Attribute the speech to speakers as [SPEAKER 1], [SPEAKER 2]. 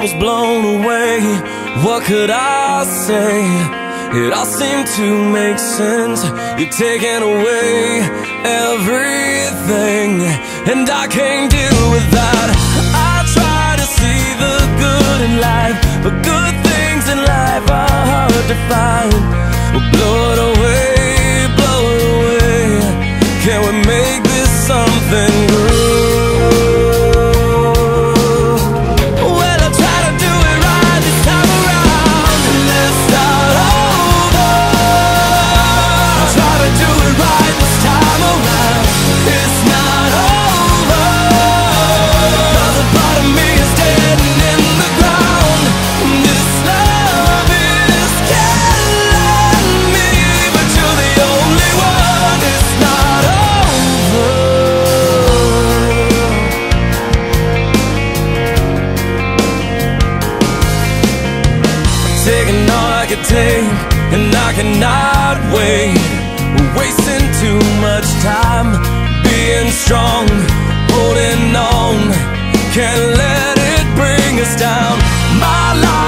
[SPEAKER 1] was blown away. What could I say? It all seemed to make sense. You've taken away everything, and I can't deal with that. I try to see the good in life, but good things in life are hard to find. Blow it away, taking all I can take And I cannot wait. We're Wasting too much time Being strong Holding on. Can't let it bring us down. My life